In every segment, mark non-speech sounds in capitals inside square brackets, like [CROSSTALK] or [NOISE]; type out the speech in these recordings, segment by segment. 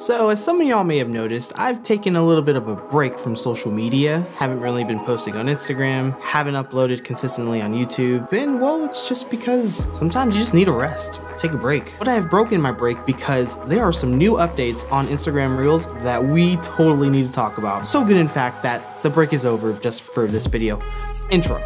So, as some of y'all may have noticed, I've taken a little bit of a break from social media. Haven't really been posting on Instagram, haven't uploaded consistently on YouTube, and well, it's just because sometimes you just need a rest. Take a break. But I have broken my break because there are some new updates on Instagram Reels that we totally need to talk about. So good, in fact, that the break is over just for this video. Intro.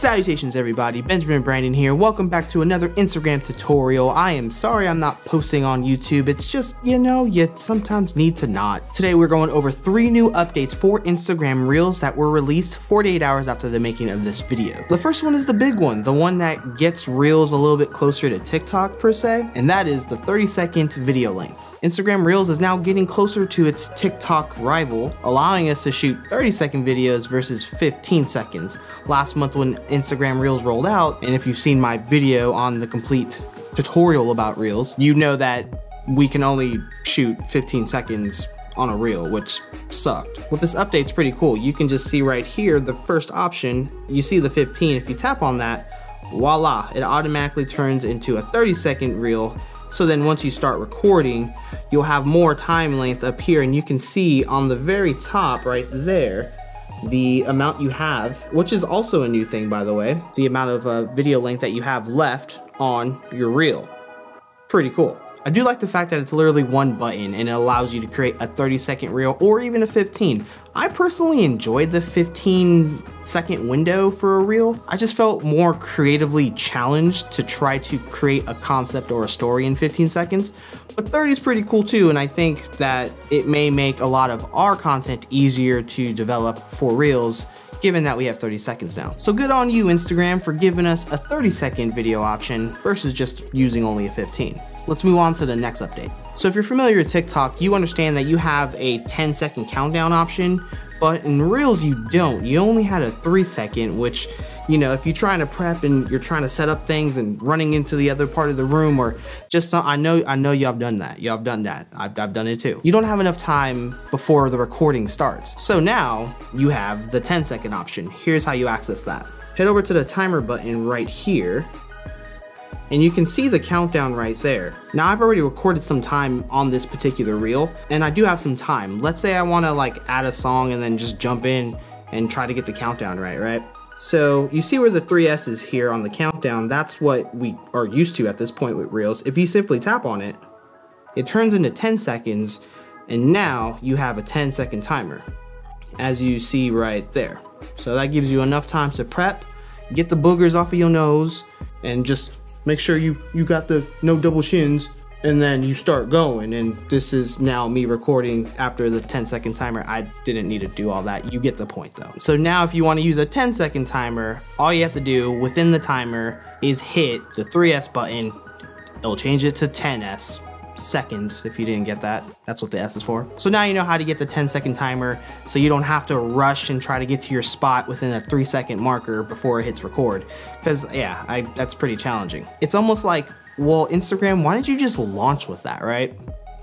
Salutations everybody, Benjamin Brandon here. Welcome back to another Instagram tutorial. I am sorry I'm not posting on YouTube. It's just, you know, you sometimes need to not. Today we're going over three new updates for Instagram Reels that were released 48 hours after the making of this video. The first one is the big one, the one that gets Reels a little bit closer to TikTok per se, and that is the 30 second video length. Instagram Reels is now getting closer to its TikTok rival, allowing us to shoot 30 second videos versus 15 seconds. Last month when Instagram Reels rolled out, and if you've seen my video on the complete tutorial about Reels, you know that we can only shoot 15 seconds on a reel, which sucked. Well, this update's pretty cool. You can just see right here, the first option, you see the 15. If you tap on that, voila, it automatically turns into a 30 second reel so then once you start recording, you'll have more time length up here and you can see on the very top right there, the amount you have, which is also a new thing by the way, the amount of uh, video length that you have left on your reel. Pretty cool. I do like the fact that it's literally one button and it allows you to create a 30 second reel or even a 15. I personally enjoyed the 15 second window for a reel. I just felt more creatively challenged to try to create a concept or a story in 15 seconds. But 30 is pretty cool too, and I think that it may make a lot of our content easier to develop for reels given that we have 30 seconds now. So good on you Instagram for giving us a 30 second video option versus just using only a 15. Let's move on to the next update. So if you're familiar with TikTok, you understand that you have a 10 second countdown option, but in Reels you don't. You only had a three second, which, you know, if you're trying to prep and you're trying to set up things and running into the other part of the room or just some, I know, I know y'all have done that. Y'all have done that. I've, I've done it too. You don't have enough time before the recording starts. So now you have the 10 second option. Here's how you access that. Head over to the timer button right here and you can see the countdown right there. Now I've already recorded some time on this particular reel and I do have some time. Let's say I wanna like add a song and then just jump in and try to get the countdown right, right? So you see where the three S's here on the countdown, that's what we are used to at this point with Reels. If you simply tap on it, it turns into 10 seconds and now you have a 10 second timer as you see right there. So that gives you enough time to prep, get the boogers off of your nose, and just make sure you you got the no double shins and then you start going. And this is now me recording after the 10 second timer. I didn't need to do all that. You get the point though. So now if you want to use a 10 second timer all you have to do within the timer is hit the 3s button. It'll change it to 10s seconds if you didn't get that. That's what the S is for. So now you know how to get the 10 second timer so you don't have to rush and try to get to your spot within a three second marker before it hits record. Cause yeah, I, that's pretty challenging. It's almost like, well, Instagram, why didn't you just launch with that, right?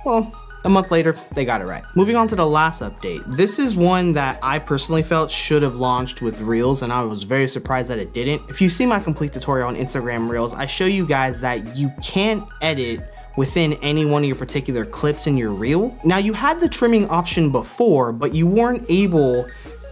Well, a month later, they got it right. Moving on to the last update. This is one that I personally felt should have launched with Reels and I was very surprised that it didn't. If you see my complete tutorial on Instagram Reels, I show you guys that you can't edit within any one of your particular clips in your reel. Now you had the trimming option before, but you weren't able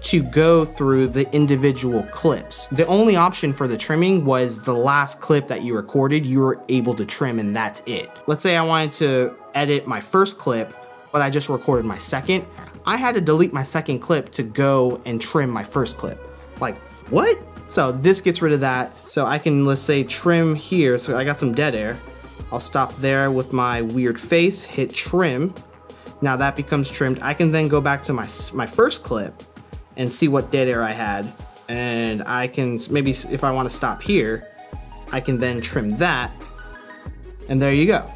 to go through the individual clips. The only option for the trimming was the last clip that you recorded, you were able to trim and that's it. Let's say I wanted to edit my first clip, but I just recorded my second. I had to delete my second clip to go and trim my first clip. Like, what? So this gets rid of that. So I can, let's say, trim here. So I got some dead air. I'll stop there with my weird face, hit trim. Now that becomes trimmed. I can then go back to my, my first clip and see what dead air I had. And I can, maybe if I wanna stop here, I can then trim that. And there you go.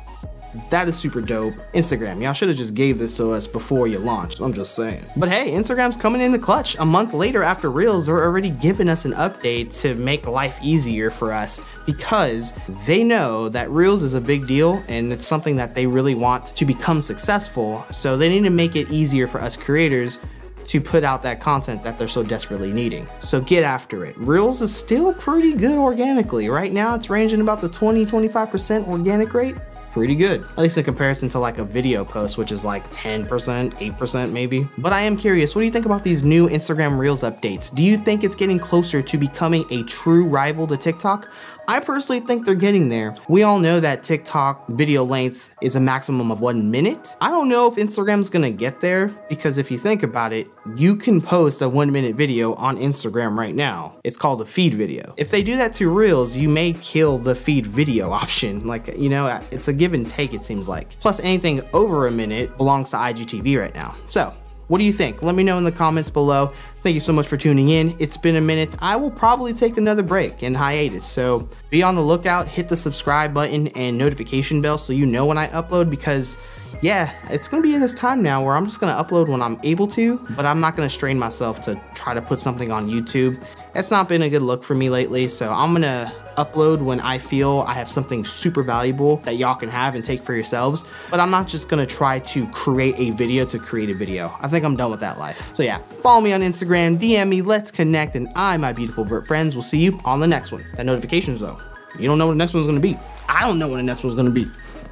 That is super dope. Instagram, y'all should have just gave this to us before you launched, I'm just saying. But hey, Instagram's coming in the clutch. A month later after Reels, they're already giving us an update to make life easier for us because they know that Reels is a big deal and it's something that they really want to become successful. So they need to make it easier for us creators to put out that content that they're so desperately needing. So get after it. Reels is still pretty good organically. Right now it's ranging about the 20-25% organic rate pretty good, at least in comparison to like a video post, which is like 10%, 8% maybe. But I am curious, what do you think about these new Instagram Reels updates? Do you think it's getting closer to becoming a true rival to TikTok? I personally think they're getting there. We all know that TikTok video length is a maximum of one minute. I don't know if Instagram's gonna get there because if you think about it, you can post a one minute video on Instagram right now. It's called a feed video. If they do that to Reels, you may kill the feed video [LAUGHS] option. Like, you know, it's a give and take, it seems like. Plus anything over a minute belongs to IGTV right now. So what do you think? Let me know in the comments below. Thank you so much for tuning in. It's been a minute. I will probably take another break and hiatus, so be on the lookout. Hit the subscribe button and notification bell so you know when I upload because yeah, it's gonna be in this time now where I'm just gonna upload when I'm able to, but I'm not gonna strain myself to try to put something on YouTube. It's not been a good look for me lately, so I'm gonna upload when I feel I have something super valuable that y'all can have and take for yourselves. But I'm not just gonna try to create a video to create a video. I think I'm done with that life. So yeah, follow me on Instagram, DM me, let's connect, and I, my beautiful vert friends, will see you on the next one. That notifications though. You don't know what the next one's gonna be. I don't know what the next one's gonna be.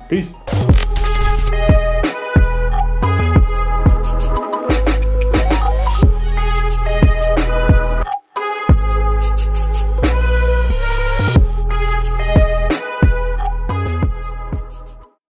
Peace.